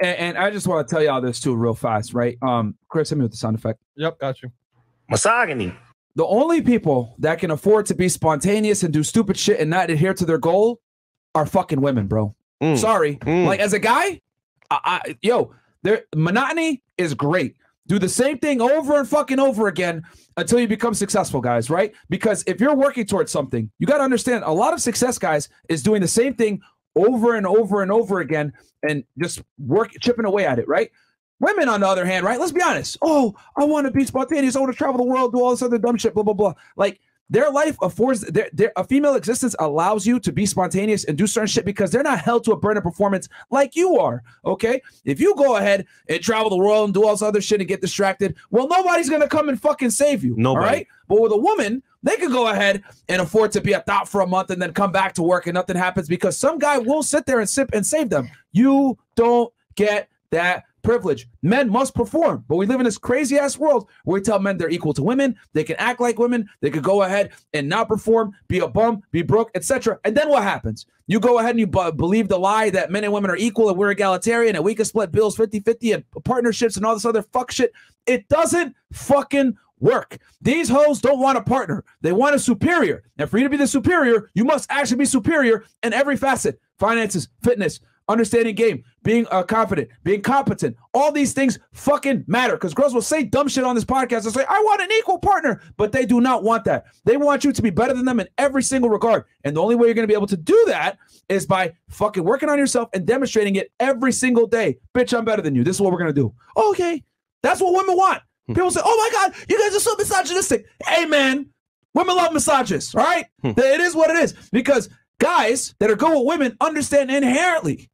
And, and I just want to tell y'all this too, real fast, right? Um, Chris, hit me with the sound effect. Yep, got you. Misogyny. The only people that can afford to be spontaneous and do stupid shit and not adhere to their goal are fucking women, bro. Mm. Sorry. Mm. Like as a guy, I, I yo, there monotony is great. Do the same thing over and fucking over again until you become successful, guys, right? Because if you're working towards something, you got to understand a lot of success, guys, is doing the same thing over and over and over again and just work chipping away at it, right? Women, on the other hand, right? Let's be honest. Oh, I want to be spontaneous. I want to travel the world, do all this other dumb shit, blah, blah, blah. Like their life affords their, their a female existence allows you to be spontaneous and do certain shit because they're not held to a burning performance like you are. Okay. If you go ahead and travel the world and do all this other shit and get distracted, well, nobody's gonna come and fucking save you. Nobody. All right. But with a woman, they could go ahead and afford to be a thought for a month and then come back to work and nothing happens because some guy will sit there and sip and save them. You don't get that privilege. Men must perform, but we live in this crazy ass world where we tell men they're equal to women. They can act like women. They could go ahead and not perform, be a bum, be broke, etc. And then what happens? You go ahead and you b- believe the lie that men and women are equal and we're egalitarian and we can split bills 50 50 and partnerships and all this other fuck shit. It doesn't fucking work. These hoes don't want a partner. They want a superior. And for you to be the superior, you must actually be superior in every facet finances, fitness, understanding game, being uh, confident, being competent. All these things fucking matter because girls will say dumb shit on this podcast and say, I want an equal partner, but they do not want that. They want you to be better than them in every single regard. And the only way you're going to be able to do that is by fucking working on yourself and demonstrating it every single day. Bitch, I'm better than you. This is what we're going to do. Okay. That's what women want. People say, oh my God, you guys are so misogynistic. Hey, man, women love misogynists, all right? Hmm. it is what it is because guys that are good with women understand inherently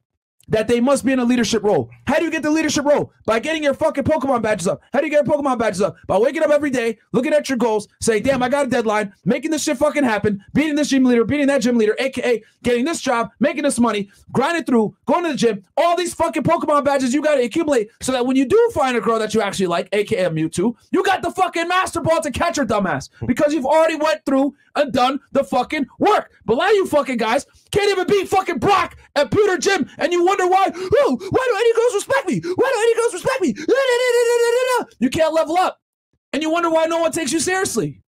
that they must be in a leadership role. How do you get the leadership role? By getting your fucking Pokemon badges up. How do you get your Pokemon badges up? By waking up every day, looking at your goals, saying, damn, I got a deadline, making this shit fucking happen, beating this gym leader, beating that gym leader, aka getting this job, making this money, grinding through, going to the gym, all these fucking Pokemon badges you gotta accumulate so that when you do find a girl that you actually like, aka Mewtwo, you got the fucking master ball to catch her dumbass because you've already went through and done the fucking work. But a you fucking guys can't even beat fucking Brock at Pewter Gym and you wonder why, why do any girls respect me? Why don't any girls respect me? You can't level up. And you wonder why no one takes you seriously.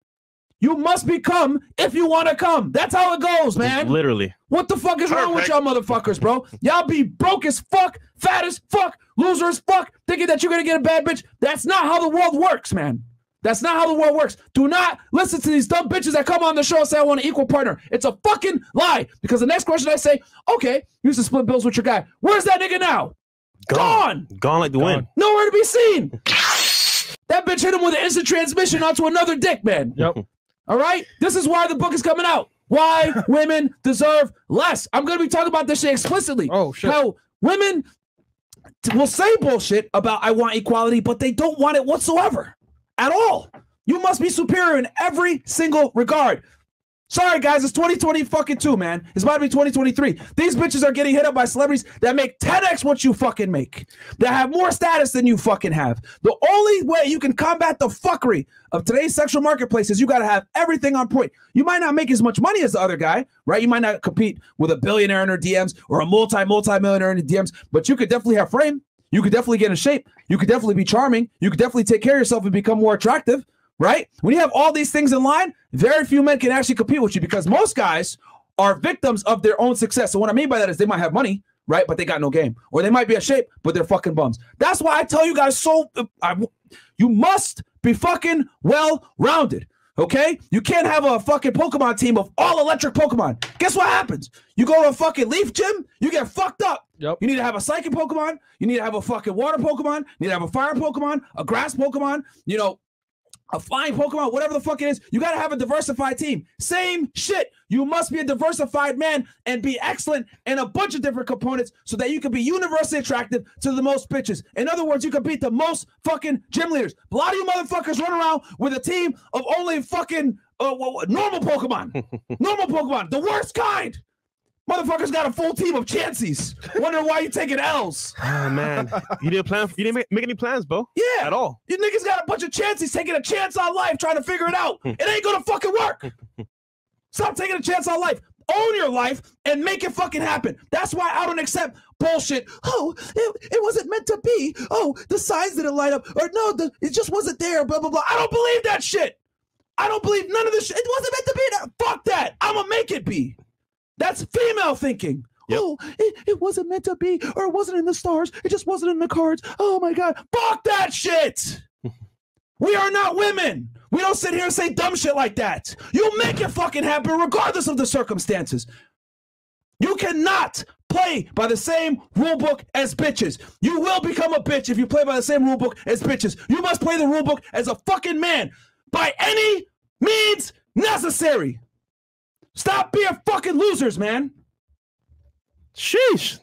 You must become if you want to come. That's how it goes, man. Literally. What the fuck is wrong with y'all motherfuckers, bro? Y'all be broke as fuck, fat as fuck, loser as fuck, thinking that you're gonna get a bad bitch. That's not how the world works, man. That's not how the world works. Do not listen to these dumb bitches that come on the show and say I want an equal partner. It's a fucking lie. Because the next question I say, okay, you used to split bills with your guy. Where's that nigga now? Gone. Gone like the wind. Nowhere to be seen. That bitch hit him with an instant transmission onto another dick, man. Yep. All right? This is why the book is coming out. Why women deserve less. I'm going to be talking about this shit explicitly. Oh, shit. How women will say bullshit about I want equality, but they don't want it whatsoever at all. You must be superior in every single regard. Sorry, guys, it's 2020 fucking two, man. It's about to be 2023. These bitches are getting hit up by celebrities that make 10x what you fucking make, that have more status than you fucking have. The only way you can combat the fuckery of today's sexual marketplace is you got to have everything on point. You might not make as much money as the other guy, right? You might not compete with a billionaire in her DMs or a multi multi millionaire in her DMs, but you could definitely have frame. You could definitely get in shape. You could definitely be charming. You could definitely take care of yourself and become more attractive, right? When you have all these things in line, very few men can actually compete with you because most guys are victims of their own success. So what I mean by that is they might have money, right? But they got no game, or they might be in shape, but they're fucking bums. That's why I tell you guys so I, you must be fucking well rounded. Okay, you can't have a fucking Pokemon team of all electric Pokemon. Guess what happens? You go to a fucking Leaf gym, you get fucked up. Yep. You need to have a Psychic Pokemon. You need to have a fucking Water Pokemon. You need to have a Fire Pokemon, a Grass Pokemon. You know, a flying Pokemon, whatever the fuck it is, you got to have a diversified team. Same shit. You must be a diversified man and be excellent in a bunch of different components so that you can be universally attractive to the most bitches. In other words, you can beat the most fucking gym leaders. A lot of you motherfuckers run around with a team of only fucking uh, normal Pokemon. normal Pokemon, the worst kind. Motherfuckers got a full team of Chanseys. Wondering why you taking L's. Oh man, you didn't plan. You didn't make, make any plans, bro. Yeah. At all. You niggas got a bunch of chances taking a chance on life trying to figure it out. Hmm. it ain't gonna fucking work. Stop taking a chance on life. Own your life and make it fucking happen. That's why I don't accept bullshit. Oh, it, it wasn't meant to be. Oh, the signs didn't light up. Or no, the, it just wasn't there. Blah, blah, blah. I don't believe that shit. I don't believe none of this shit. It wasn't meant to be that. Fuck that. I'm going to make it be. That's female thinking. Yep. Oh, it, it wasn't meant to be, or it wasn't in the stars. It just wasn't in the cards. Oh my God. Fuck that shit. we are not women. We don't sit here and say dumb shit like that. You make it fucking happen regardless of the circumstances. You cannot play by the same rule book as bitches. You will become a bitch if you play by the same rule book as bitches. You must play the rule book as a fucking man by any means necessary. Stop being fucking losers, man. Sheesh.